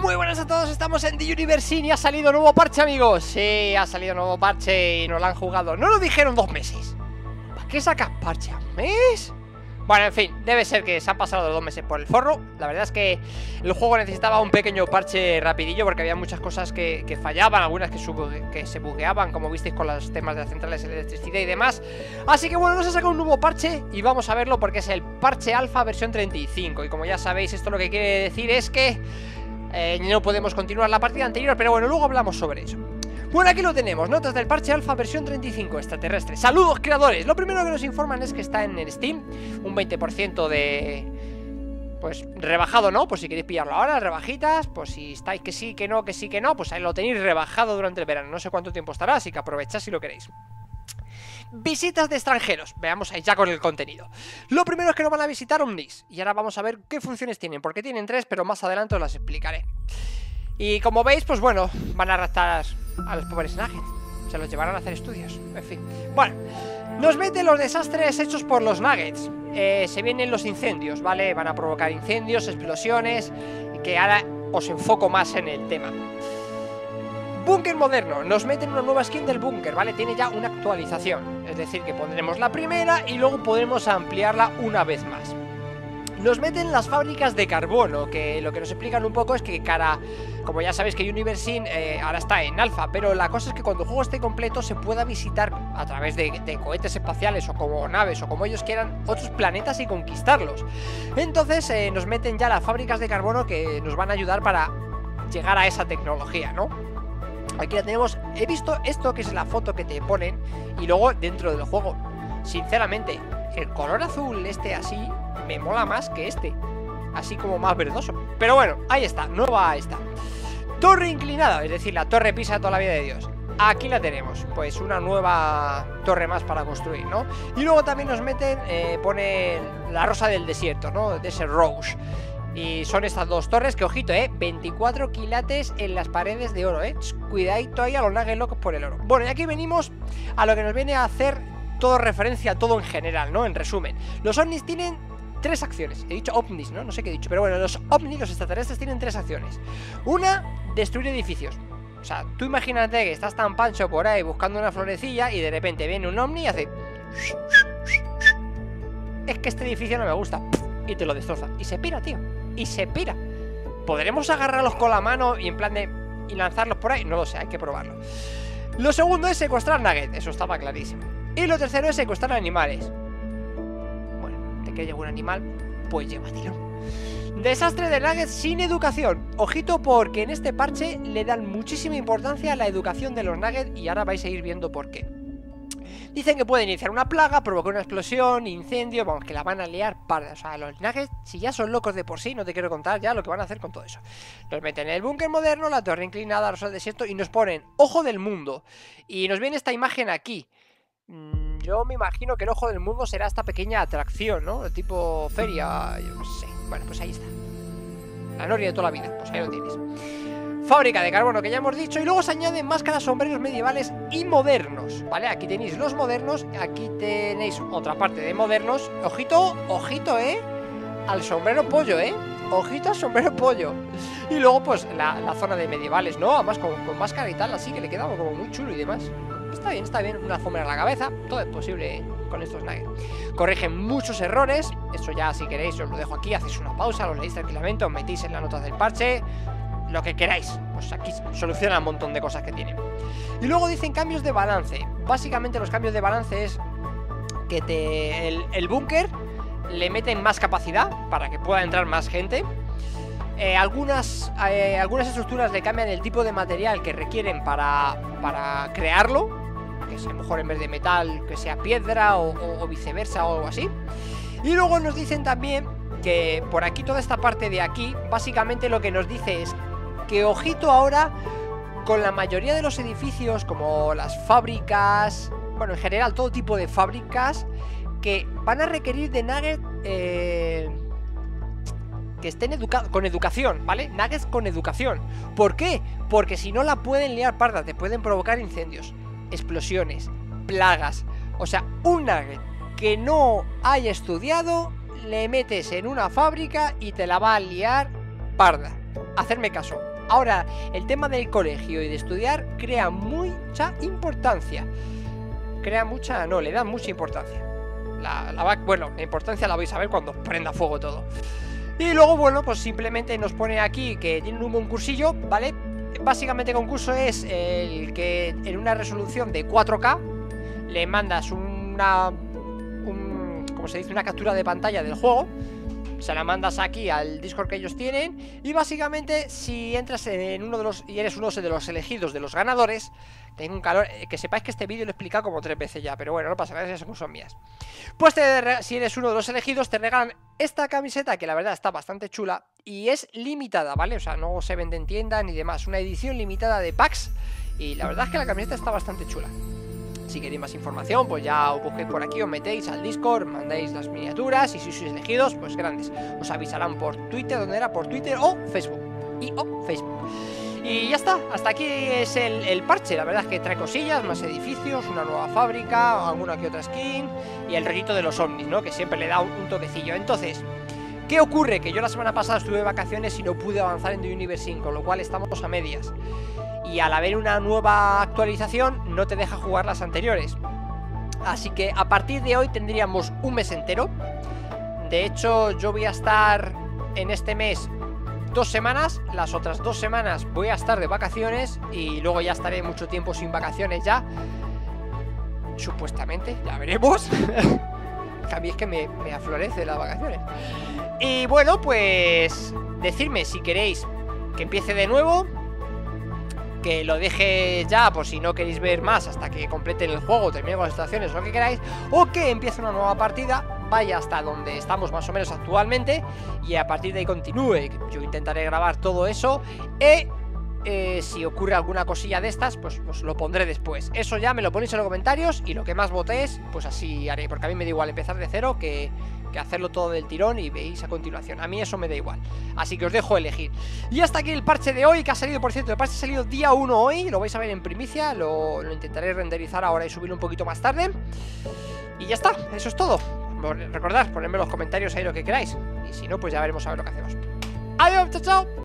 Muy buenas a todos, estamos en The Universe y ha salido nuevo parche, amigos. Sí, ha salido nuevo parche y nos lo han jugado. No lo dijeron dos meses. ¿Para qué sacas parche a mes? Bueno, en fin, debe ser que se han pasado dos meses por el forro. La verdad es que el juego necesitaba un pequeño parche rapidillo Porque había muchas cosas que, que fallaban Algunas que, que, se bugueaban, como visteis con los temas de las centrales de electricidad y demás. Así que bueno, nos ha sacado un nuevo parche Y vamos a verlo porque es el parche alfa versión 35 Y como ya sabéis, esto lo que quiere decir es que eh, no podemos continuar la partida anterior, pero bueno, luego hablamos sobre eso. Bueno, aquí lo tenemos, notas del parche alfa versión 35 extraterrestre Saludos creadores, lo primero que nos informan es que está en el Steam Un 20% de... Pues rebajado, ¿no? Pues si queréis pillarlo ahora, rebajitas Pues si estáis que sí, que no, que sí, que no Pues ahí lo tenéis rebajado durante el verano No sé cuánto tiempo estará, así que aprovechad si lo queréis Visitas de extranjeros, veamos ahí ya con el contenido. Lo primero es que nos van a visitar Omnis Y ahora vamos a ver qué funciones tienen Porque tienen tres, pero más adelante os las explicaré. Y como veis, pues bueno Van a raptar a los pobres nuggets Se los llevarán a hacer estudios En fin, bueno Nos meten los desastres hechos por los nuggets. Eh, Se vienen los incendios, ¿vale? Van a provocar incendios, explosiones Que ahora os enfoco más en el tema Búnker moderno, nos meten una nueva skin del búnker, ¿vale? Tiene ya una actualización, es decir, que pondremos la primera y luego podremos ampliarla una vez más. Nos meten las fábricas de carbono, que lo que nos explican un poco es que cara... Como ya sabéis que Universin eh, ahora está en alfa, pero la cosa es que cuando el juego esté completo se pueda visitar a través de, cohetes espaciales o como naves o como ellos quieran otros planetas y conquistarlos. Entonces eh, nos meten ya las fábricas de carbono que nos van a ayudar para llegar a esa tecnología, ¿no? Aquí la tenemos, he visto esto que es la foto que te ponen Y luego dentro del juego. Sinceramente, el color azul este así Me mola más que este. Así como más verdoso. Pero bueno, ahí está, nueva esta. Torre inclinada, es decir, la torre pisa toda la vida de Dios. Aquí la tenemos, pues una nueva torre más para construir, ¿no? Y luego también nos meten, eh, pone la rosa del desierto, ¿no? De ese Rose y son estas dos torres que, ojito, ¿eh? 24 quilates en las paredes de oro, ¿eh? Cuidadito ahí a los nuggets locos por el oro. Bueno, y aquí venimos a lo que nos viene a hacer todo referencia a todo en general, ¿no? En resumen. Los ovnis tienen tres acciones. He dicho ovnis, ¿no? No sé qué he dicho. Pero bueno, los ovnis, los extraterrestres, tienen tres acciones. Una, destruir edificios. O sea, tú imagínate que estás tan pancho por ahí buscando una florecilla y de repente viene un ovni y hace... Es que este edificio no me gusta. Y te lo destroza. Y se pira, tío y se pira. ¿Podremos agarrarlos con la mano y en plan de... y lanzarlos por ahí? No lo sé, hay que probarlo. Lo segundo es secuestrar nuggets, eso estaba clarísimo. Y lo tercero es secuestrar animales. Bueno, te que llevar un animal, pues llévatelo. Desastre de nuggets sin educación. Ojito porque en este parche le dan muchísima importancia a la educación de los nuggets y ahora vais a ir viendo por qué. Dicen que pueden iniciar una plaga, provocar una explosión, incendio, vamos, que la van a liar parda. O sea, los nuggets, si ya son locos de por sí, no te quiero contar ya lo que van a hacer con todo eso. Nos meten en el búnker moderno, la torre inclinada, los del desierto y nos ponen ojo del mundo. Y nos viene esta imagen aquí. Mm, yo me imagino que el ojo del mundo será esta pequeña atracción, ¿no? Tipo feria, yo no sé. Bueno, pues ahí está. La noria de toda la vida, pues ahí lo tienes. Fábrica de carbono que ya hemos dicho Y luego se añaden máscaras, sombreros medievales y modernos ¿Vale? Aquí tenéis los modernos Aquí tenéis otra parte de modernos Ojito, ojito, ¿eh? Al sombrero pollo, ¿eh? Ojito al sombrero pollo Y luego pues la, zona de medievales, ¿no? Además con, máscara y tal Así que le queda como muy chulo y demás Está bien, está bien Una sombra en la cabeza Todo es posible con estos nuggets Corrigen muchos errores Eso ya si queréis os lo dejo aquí Hacéis una pausa, lo leéis tranquilamente Os metéis en las notas del parche lo que queráis. Pues aquí soluciona un montón de cosas que tiene. Y luego dicen cambios de balance. Básicamente los cambios de balance es que te, el, búnker le meten más capacidad para que pueda entrar más gente. Eh, algunas, eh, algunas estructuras le cambian el tipo de material que requieren para, para crearlo. Que sea mejor en vez de metal, que sea piedra o viceversa o algo así. Y luego nos dicen también que por aquí, toda esta parte de aquí, básicamente lo que nos dice es que ojito ahora con la mayoría de los edificios, como las fábricas, bueno, en general todo tipo de fábricas, que van a requerir de nuggets eh, que estén con educación, ¿vale? Nuggets con educación. ¿Por qué? Porque si no la pueden liar parda, te pueden provocar incendios, explosiones, plagas. O sea, un nugget que no haya estudiado, le metes en una fábrica y te la va a liar parda. hacerme caso. Ahora, el tema del colegio y de estudiar crea mucha importancia. Crea mucha, no, le da mucha importancia. La, la, bueno, la importancia la vais a ver cuando prenda fuego todo. Y luego, bueno, pues simplemente nos pone aquí que tienen un concursillo, ¿vale? Básicamente el concurso es el que en una resolución de 4K le mandas una, un, como se dice, una captura de pantalla del juego se la mandas aquí al Discord que ellos tienen y básicamente si entras en uno de los y eres uno de los elegidos de los ganadores tengo un calor, eh, que sepáis que este vídeo lo he explicado como tres veces ya Pero bueno, no pasa nada, esas son mías Pues si eres uno de los elegidos te regalan esta camiseta que la verdad está bastante chula Y es limitada, ¿vale? O sea, no se vende en tienda ni demás Una edición limitada de packs Y la verdad es que la camiseta está bastante chula si queréis más información, pues ya os busquéis por aquí, os metéis al Discord, mandáis las miniaturas y si sois elegidos, pues grandes. Os avisarán por Twitter, donde era por Twitter o Facebook. Y o Facebook. Y ya está, hasta aquí es el, parche, la verdad es que trae cosillas, más edificios, una nueva fábrica, alguna que otra skin y el rollito de los ovnis, ¿no? Que siempre le da un, toquecillo. Entonces, ¿qué ocurre? Que yo la semana pasada estuve de vacaciones y no pude avanzar en The Universe con lo cual estamos a medias y al haber una nueva actualización no te deja jugar las anteriores. Así que a partir de hoy tendríamos un mes entero. De hecho, yo voy a estar en este mes dos semanas, las otras dos semanas voy a estar de vacaciones y luego ya estaré mucho tiempo sin vacaciones ya. Supuestamente, ya veremos. También es que me, me aflorece las vacaciones. Y bueno, pues decirme si queréis que empiece de nuevo que lo deje ya por si no queréis ver más hasta que completen el juego, termine las estaciones, lo que queráis, o que empiece una nueva partida, vaya hasta donde estamos más o menos actualmente y a partir de ahí continúe. Yo intentaré grabar todo eso e eh, si ocurre alguna cosilla de estas, pues os lo pondré después. Eso ya me lo ponéis en los comentarios y lo que más votéis, pues así haré, porque a mí me da igual empezar de cero que hacerlo todo del tirón y veis a continuación. A mí eso me da igual. Así que os dejo elegir. Y hasta aquí el parche de hoy, que ha salido, por cierto, el parche ha salido día 1 hoy. Lo vais a ver en primicia. Lo, intentaré renderizar ahora y subirlo un poquito más tarde. Y ya está, eso es todo. Recordad, ponedme en los comentarios ahí lo que queráis. Y si no, pues ya veremos a ver lo que hacemos. Adiós, chao, chao.